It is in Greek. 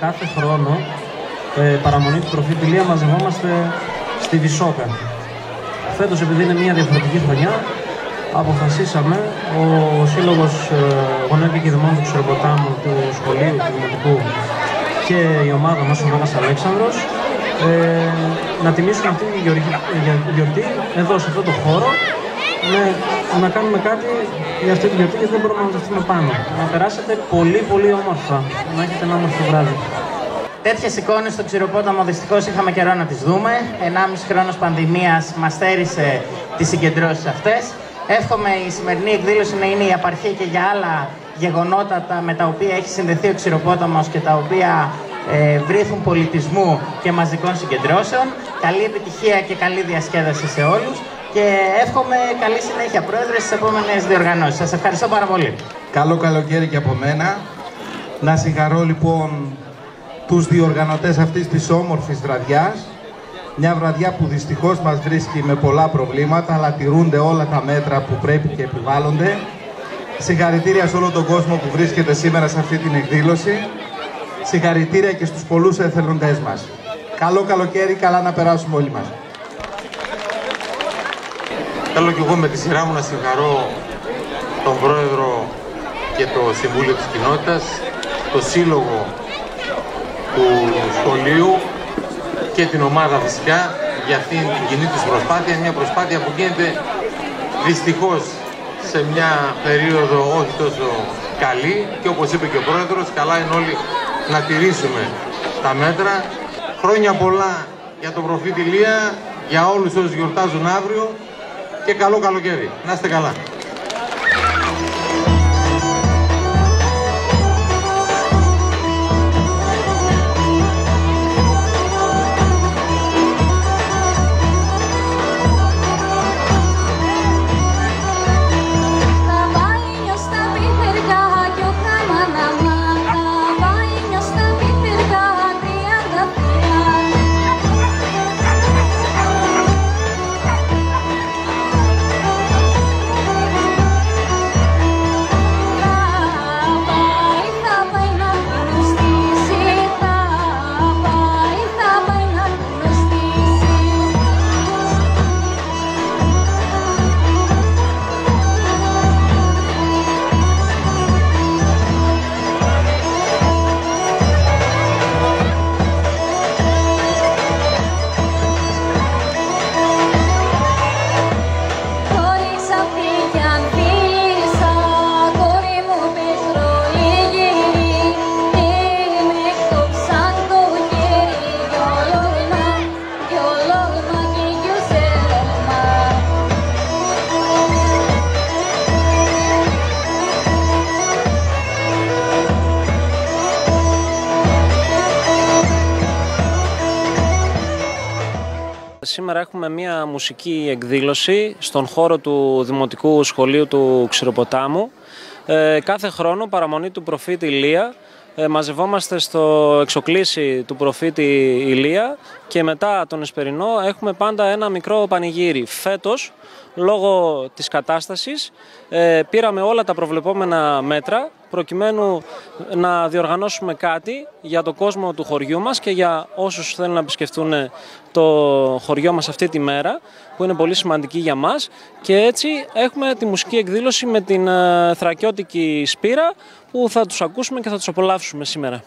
κάθε χρόνο ε, παραμονή του προφήτη Ηλία μαζευόμαστε στη Βυσόκα. Φέτος επειδή είναι μια διαφορετική χρονιά, αποφασίσαμε ο Σύλλογος ε, Γονέων και Κηδεμών του Ξεροποτάμου του Σχολείου του Δημοτικού και η ομάδα μας, ο Μέγας Αλέξανδρος, ε, να τιμήσουμε αυτή τη γιορτή εδώ σε αυτό το χώρο με, να κάνουμε κάτι για αυτή τη γιορτή γιατί δεν μπορούμε να μαζευτούμε πάνω. Να περάσετε πολύ πολύ όμορφα, να έχετε ένα όμορφο βράδυ. Τέτοιες εικόνες στο Ξηροπόταμο δυστυχώς είχαμε καιρό να τις δούμε. 1,5 χρόνος πανδημίας μας στέρισε τις συγκεντρώσεις αυτές. Εύχομαι η σημερινή εκδήλωση να είναι η απαρχή και για άλλα γεγονότα με τα οποία έχει συνδεθεί ο Ξηροπόταμος και τα οποία ε, βρίθουν πολιτισμού και μαζικών συγκεντρώσεων. Καλή επιτυχία και καλή διασκέδαση σε όλους και εύχομαι καλή συνέχεια, Πρόεδρε, στις επόμενες διοργανώσεις. Σας ευχαριστώ πάρα πολύ. Καλό καλοκαίρι και από μένα. Να συγχαρώ λοιπόν τους διοργανωτές αυτής της όμορφης βραδιάς. Μια βραδιά που δυστυχώς μας βρίσκει με πολλά προβλήματα, αλλά τηρούνται όλα τα μέτρα που πρέπει και επιβάλλονται. Συγχαρητήρια σε όλο τον κόσμο που βρίσκεται σήμερα σε αυτή την εκδήλωση. Συγχαρητήρια και στους πολλούς εθελοντές μας. Καλό καλοκαίρι, καλά να περάσουμε όλοι μας. Θέλω και εγώ με τη σειρά μου να συγχαρώ τον Πρόεδρο και το Συμβούλιο της Κοινότητας, το Σύλλογο του Σχολείου και την ομάδα φυσικά για αυτήν την κοινή τους προσπάθεια. Μια προσπάθεια που γίνεται δυστυχώς σε μια περίοδο όχι τόσο καλή και όπως είπε και ο Πρόεδρος, καλά είναι όλοι να τηρήσουμε τα μέτρα. Χρόνια πολλά για τον προφήτη Λία, για όλους όσους γιορτάζουν αύριο και καλό καλοκαίρι. Να είστε καλά. Σήμερα έχουμε μία μουσική εκδήλωση στον χώρο του Δημοτικού Σχολείου του Ξηροποτάμου. Ε, κάθε χρόνο παραμονή του προφήτη Ηλία ε, μαζευόμαστε στο εξοκλήσι του προφήτη Ηλία και μετά τον Εσπερινό έχουμε πάντα ένα μικρό πανηγύρι. Φέτος, λόγω της κατάστασης, ε, πήραμε όλα τα προβλεπόμενα μέτρα προκειμένου να διοργανώσουμε κάτι για το κόσμο του χωριού μας και για όσους θέλουν να επισκεφτούν το χωριό μας αυτή τη μέρα που είναι πολύ σημαντική για μας και έτσι έχουμε τη μουσική εκδήλωση με την ε, θρακιώτικη σπήρα που θα τους ακούσουμε και θα τους απολαύσουμε σήμερα.